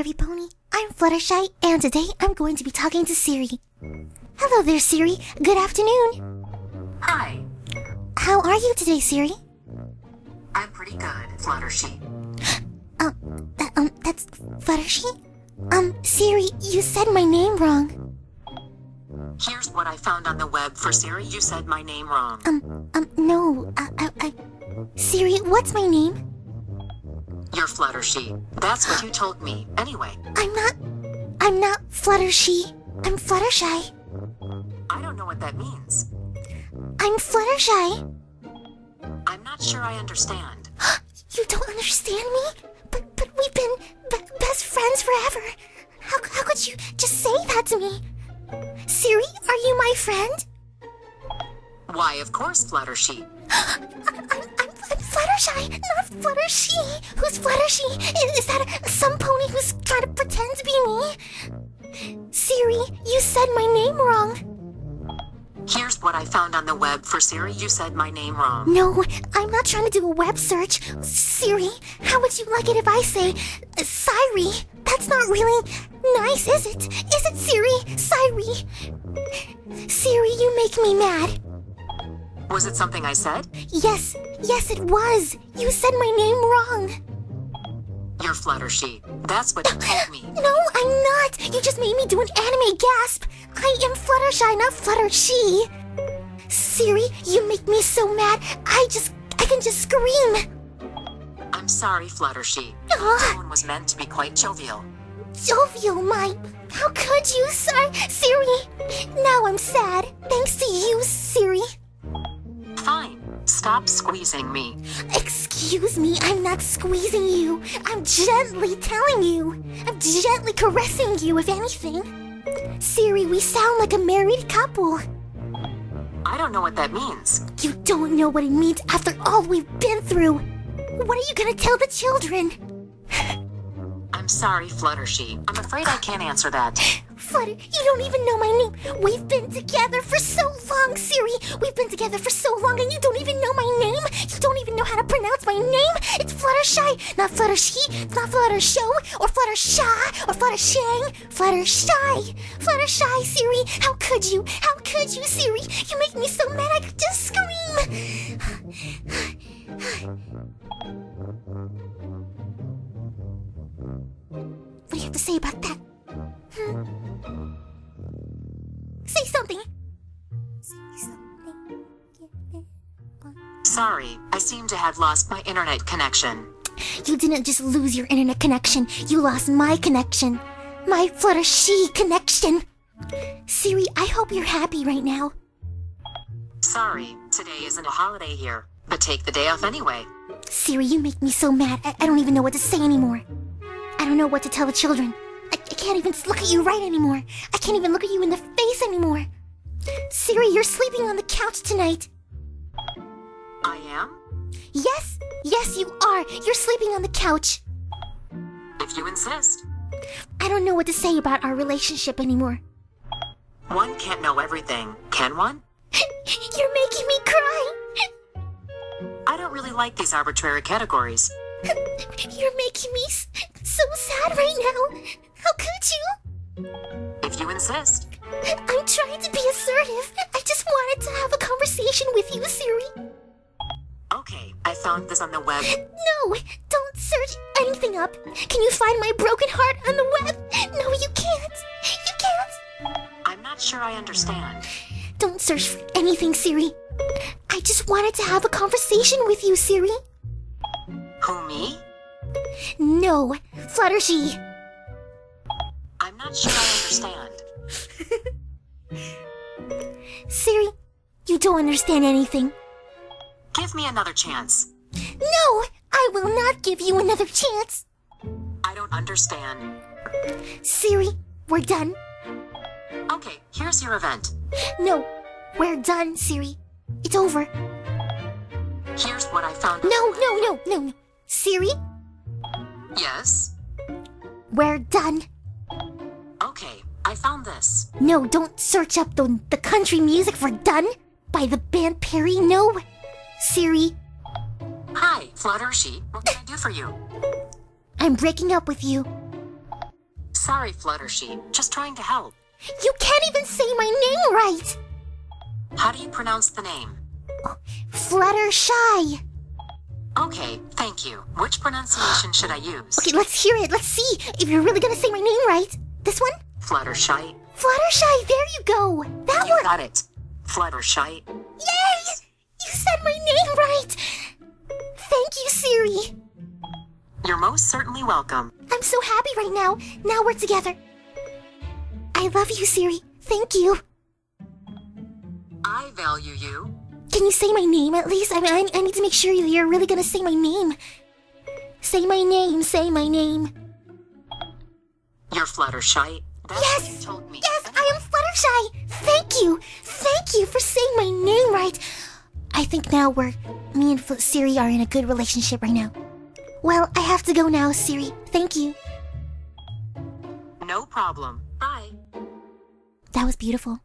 Wavy Pony. I'm Fluttershy, and today I'm going to be talking to Siri. Hello there, Siri. Good afternoon. Hi, How are you today, Siri? I'm pretty good, Fluttershy. Um, that, um, that's Fluttershy? Um, Siri, you said my name wrong. Here's what I found on the web for Siri. You said my name wrong. Um, um, no, I, I, I... Siri, what's my name? You're Fluttershy. That's what you told me. Anyway, I'm not... I'm not Fluttershy. I'm Fluttershy. I don't know what that means. I'm Fluttershy. I'm not sure I understand. You don't understand me? But but we've been be- best friends forever. How how could you just say that to me? Siri, are you my friend? Why, of course, Fluttershy. I'm Fluttershy, not Fluttershy. Who's Fluttershy? Is, is that some pony who's trying to pretend to be me? Siri, you said my name wrong. Here's what I found on the web for Siri. You said my name wrong. No, I'm not trying to do a web search. Siri, how would you like it if I say uh, Siri? That's not really nice, is it? Is it Siri? Siri? Siri, you make me mad. Was it something I said? Yes, yes, it was. You said my name wrong. You're Fluttershy. That's what you told me. No, I'm not. You just made me do an anime gasp. I am Fluttershy, not Fluttershy. Siri, you make me so mad. I just, I can just scream. I'm sorry, Fluttershy. Ah. Tone was meant to be quite jovial. Jovial, my. How could you, sir? Siri? Now I'm sad. Thanks to you, Siri. Stop squeezing me. Excuse me, I'm not squeezing you. I'm gently telling you. I'm gently caressing you, if anything. Siri, we sound like a married couple. I don't know what that means. You don't know what it means after all we've been through. What are you gonna tell the children? I'm sorry, Fluttershy. I'm afraid I can't answer that. Flutter, you don't even know my name. We've been together for so long, Siri. We've been together for so long, and you don't even know my name. You don't even know how to pronounce my name. It's Fluttershy, not Fluttershy, not Fluttershow, or Fluttershy, or Fluttershang. Fluttershy, Fluttershy, Siri. How could you? How could you, Siri? You make me so mad I could just scream. What do you have to say about that? Sorry, I seem to have lost my internet connection. You didn't just lose your internet connection. You lost my connection. My Fluttershy connection. Siri, I hope you're happy right now. Sorry, today isn't a holiday here, but take the day off anyway. Siri, you make me so mad. I, I don't even know what to say anymore. I don't know what to tell the children. I, I can't even look at you right anymore. I can't even look at you in the face anymore. Siri, you're sleeping on the couch tonight. I am? Yes, yes, you are. You're sleeping on the couch. If you insist. I don't know what to say about our relationship anymore. One can't know everything, can one? You're making me cry. I don't really like these arbitrary categories. You're making me so sad right now. How could you? If you insist. I'm trying to be assertive. I just wanted to have a conversation with you, Siri. Found this on the web. No, don't search anything up. Can you find my broken heart on the web? No, you can't. You can't. I'm not sure I understand. Don't search for anything, Siri. I just wanted to have a conversation with you, Siri. Who, me? No, Fluttershy. I'm not sure I understand. Siri, you don't understand anything. Give me another chance. No, I will not give you another chance. I don't understand. Siri, we're done. Okay, here's your event. No, we're done, Siri. It's over. Here's what I found. No, no, no, no, no. Siri, Yes? we're done. Okay, I found this. No, don't search up the, the country music for Done by the band Perry. No. Siri, Hi, Fluttershy. What can I do for you? I'm breaking up with you. Sorry, Fluttershy. Just trying to help. You can't even say my name right! How do you pronounce the name? Fluttershy. Okay, thank you. Which pronunciation should I use? Okay, let's hear it. Let's see if you're really gonna say my name right. This one? Fluttershy. Fluttershy, there you go. That You one. got it. Fluttershy. Yay! Certainly welcome. I'm so happy right now. Now we're together. I love you, Siri. Thank you. I value you. Can you say my name at least? I mean, I, I need to make sure you're really gonna say my name. Say my name. Say my name. You're Fluttershy. That's Yes! what you told me. Yes, I am Fluttershy. Thank you. Thank you for saying my name right. I think now we're me and Fl- Siri are in a good relationship right now. Well, I have to go now, Siri. Thank you. No problem. Bye. That was beautiful.